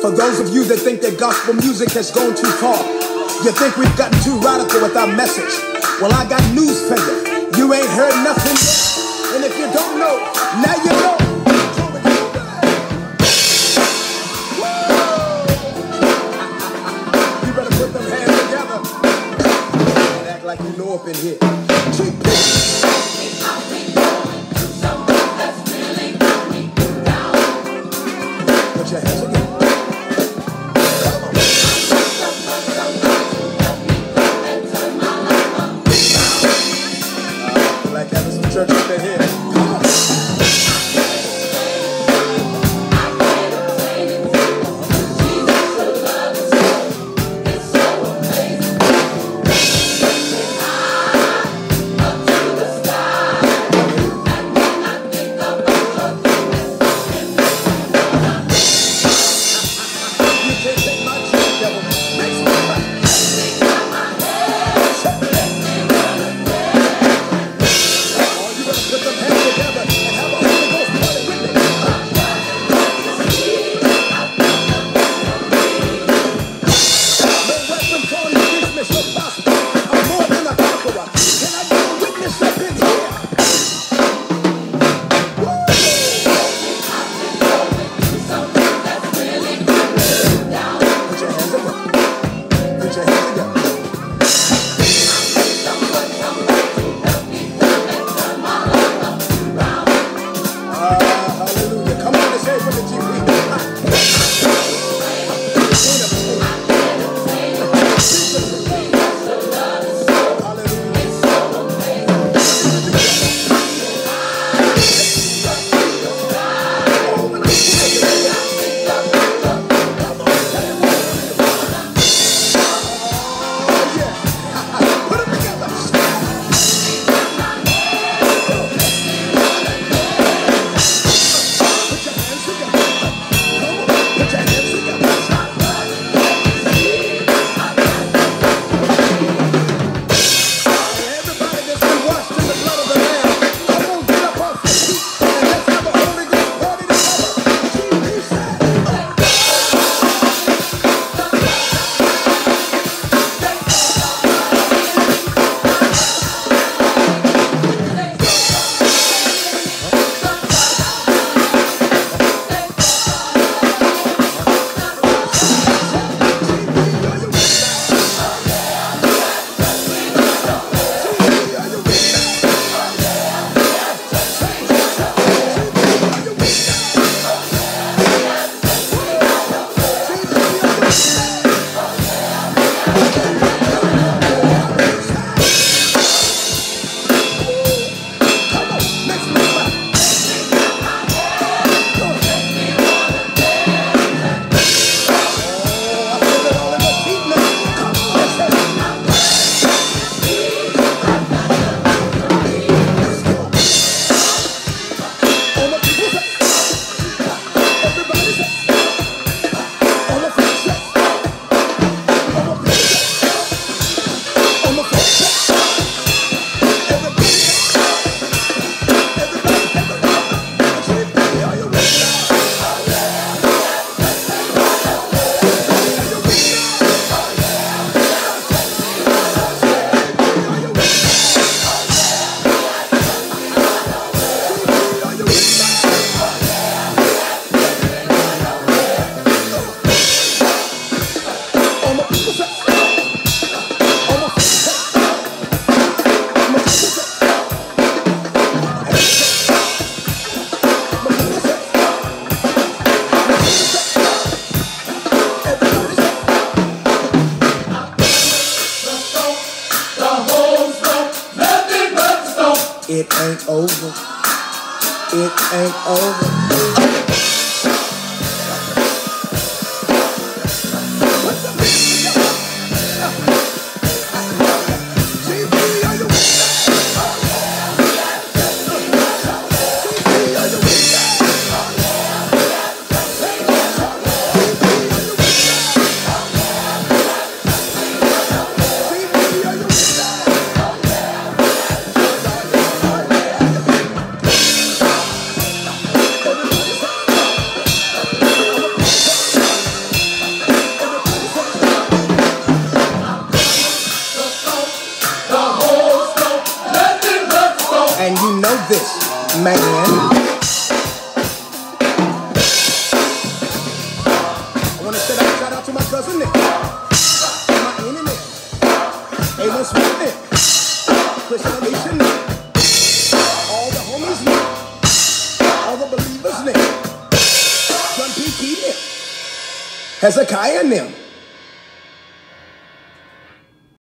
For those of you that think that gospel music has gone too far, you think we've gotten too radical with our message. Well, I got news for you. You ain't heard nothing yet. And if you don't know, now you know. you better put them hands together and act like you know up in here. Put your hands up. Jorge Ferreira. It ain't over. It ain't over. Man. I want to send out shout out to my cousin Nick, my auntie Nick, Amos Smith Nick, Christian Alicia Nick, all the homies Nick, all the believers Nick, John P. Kee Nick, Hezekiah Nick.